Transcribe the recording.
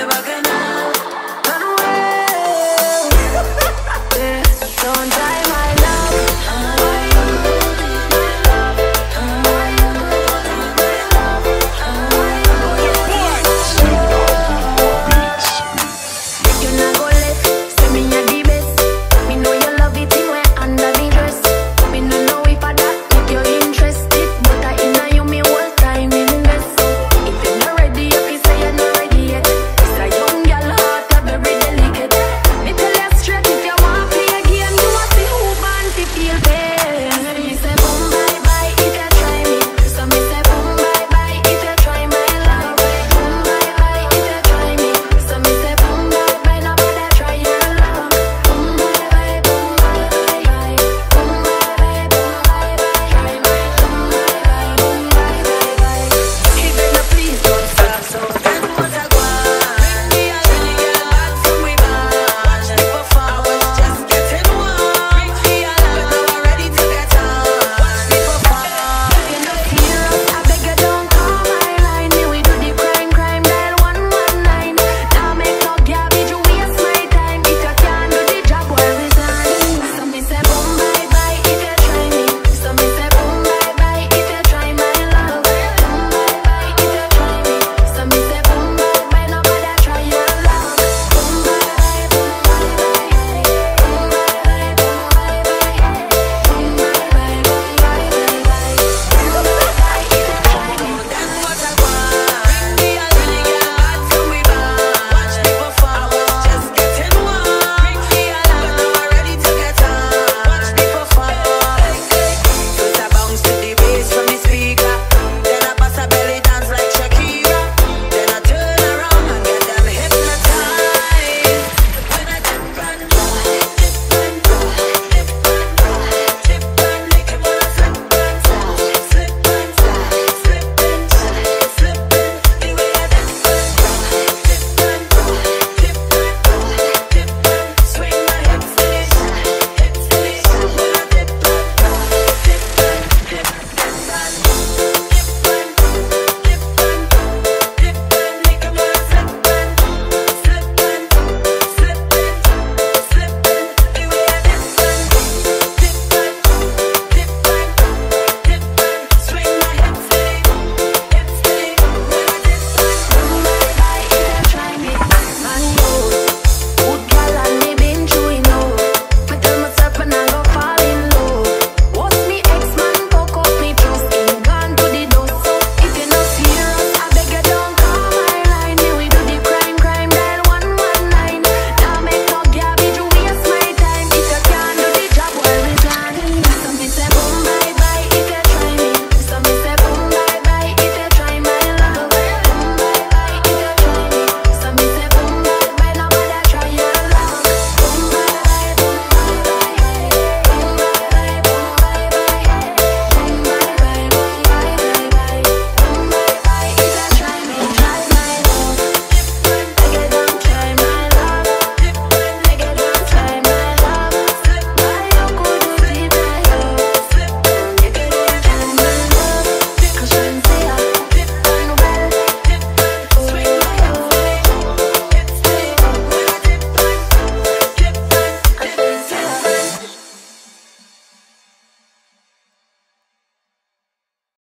me va a quedar.